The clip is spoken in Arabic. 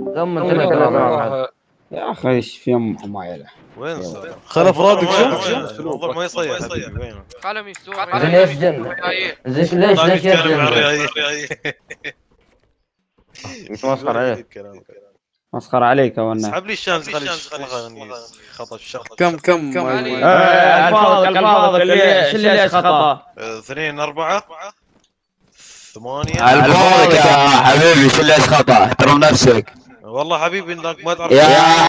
الأربعة. يا أخي. إيش في امهم عيله وين صار؟ خلف رادك شوف. الموضوع ما وينه؟ قلم يسوق زين ليش جن؟ ليش ليش عن يسجن الرياضيين. يتمسخر عليه مسخر عليك والله اسحب لي الشمس خلي خطأ الشرط كم كم علي. آه، الفاظك الفاظك اللي شو اللي خطأ؟ اثنين أربعة. ثمانية. الفاضك يا حبيبي شو اللي خطأ؟ احترم نفسك. والله حبيبي إنك ما تعرف. يا